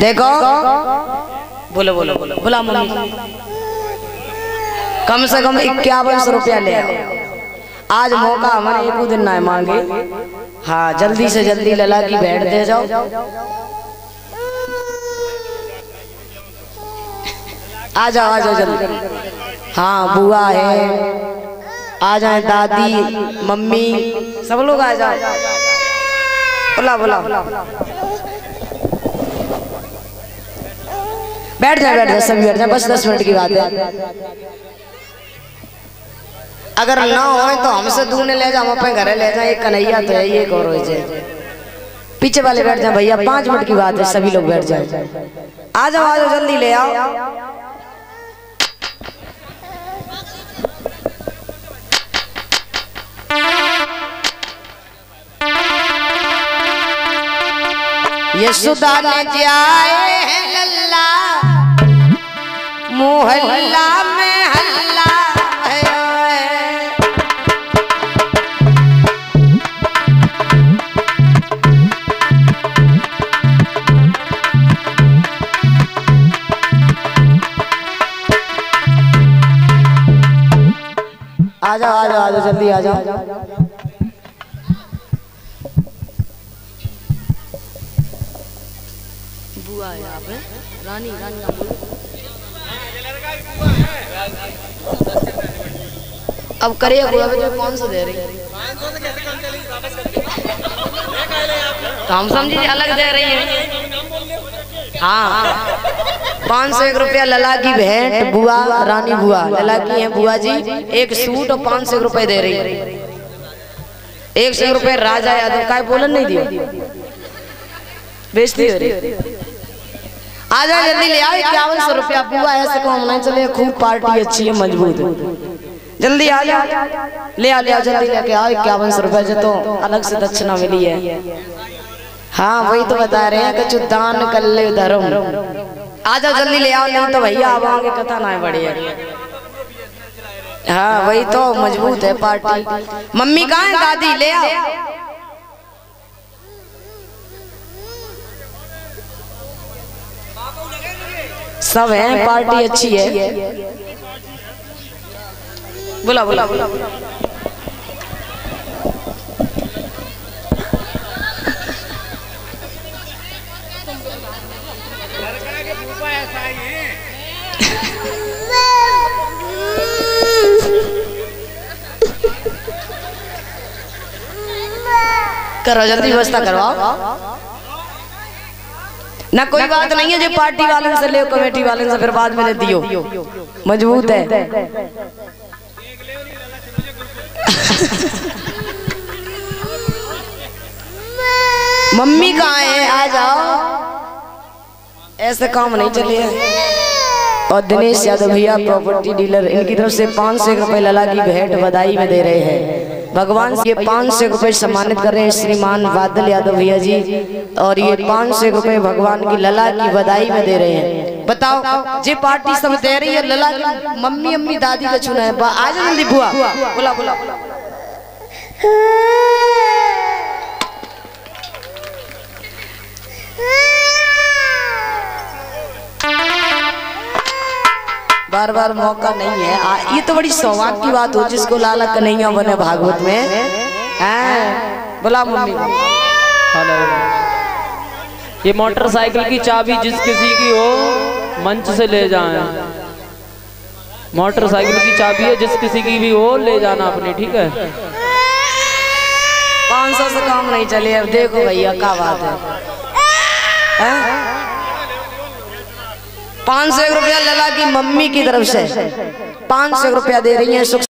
देखो। बोलो बोलो बोलो। बोला मम्मी। कम से कम इक्यावन सौ रुपया ले आओ। आज मौका हमारे एक दिन ना मांगे। हाँ जल्दी से जल्दी लला की बैठ दे जाओ। आ जाओ आ जाओ जल्दी। हाँ बुआ है। आ जाए दादी मम्मी। सब लोग आ जाओ। बोला बोला। बैठ जाए बैठ जाए सभी बैठ जाए बस दस मिनट की बात है। अगर ना हो तो हमसे दूर ले जाओ हम अपने घरे ले जाए एक कन्हैया तो है एक और पीछे वाले बैठ जाए भैया पाँच मिनट की बात है सभी लोग बैठ जाए। आ जाओ आ जाओ जल्दी ले आओ। यशोदा ने जाए हैं लल्ला। मोहल्ला में हल्ला आ जाओ आ जाओ आ जाओ जल्दी आ जाओ। बुआ रानी रानी अब करिए बुआ को जो कौन सा दे रही? तो हम समझिए अलग दे रही है। हाँ हाँ। पाँच सौ एक रुपया लला की भेंट, बुआ, रानी बुआ। लला की है बुआ जी, एक सूट और पाँच सौ रुपए दे रही है। एक सौ रुपए राजा यादव का बोलन नहीं दिया। बेचती हो रही आ जाओ जल्दी ले आओ इक्यावन सौ रुपया बुआ ऐसे कम नहीं चले खूब पार्टी अच्छी है मज़बूत। है जल्दी आ जाओ ले आ ले आओ जल्दी लेके आओ इक्यावन सौ रुपया जो तो अलग से दक्षिणा मिली है। हाँ वही तो बता रहे हैं कि दान कर ले धर्म आ जाओ जल्दी ले आओ नहीं तो भैया अब आगे कथा ना बढ़िया हाँ वही तो मज़बूत है पार्टी। मम्मी कहाँ है दादी? ले आओ। सब है पार्टी अच्छी है। बोला। बोला बोला। करो जल्दी व्यवस्था करवाओ। ना कोई बात नहीं है जो पार्टी वाले से ले कमेटी वाले से फिर बाद में ले दियो मज़बूत है। मम्मी कहाँ है? आ जाओ। ऐसे काम नहीं चले और दिनेश यादव भैया प्रॉपर्टी डीलर इनकी तरफ़ से पाँच सौ रुपए लला की भेंट बधाई में दे रहे हैं। भगवान ये पाँच सौ रुपये सम्मानित कर रहे हैं श्रीमान बादल यादव भैया जी। और ये पाँच सौ रुपये भगवान की लला की बधाई में दे रहे हैं। बताओ जे पार्टी सब दे रही है लला की मम्मी अम्मी दादी का चुना है। आज जल्दी बुआ। बोला बोला। बार बार मौका नहीं है। आ, ये तो बड़ी सौभाग्य की बात हो जिसको लाला कन्हैया बने भागवत में। बोला मम्मी। हेलो। ये मोटरसाइकिल की चाबी जिस किसी की हो मंच से ले जाएँ। मोटरसाइकिल की चाबी है जिस किसी की भी हो ले जाना अपने ठीक है? पाँच सौ से काम नहीं चले अब देखो भैया क्या बात है, है? पाँच सौ रुपया लला की मम्मी की तरफ़ से। पाँच सौ रुपया दे रही है, सुख